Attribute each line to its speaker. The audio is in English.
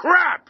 Speaker 1: crap!